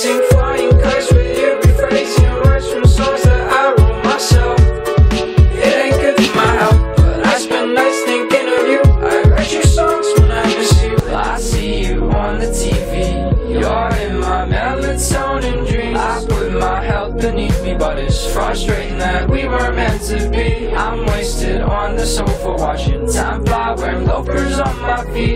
Chasing flying kites with you Rephrasing words from songs that I wrote myself. It ain't good for my health But I spend nights thinking of you. I write you songs when I miss you. I see you on the TV You're in my melatonin dreams. I put my health beneath me But it's frustrating that we weren't meant to be. I'm wasted on the sofa watching time fly Wearing loafers on my feet.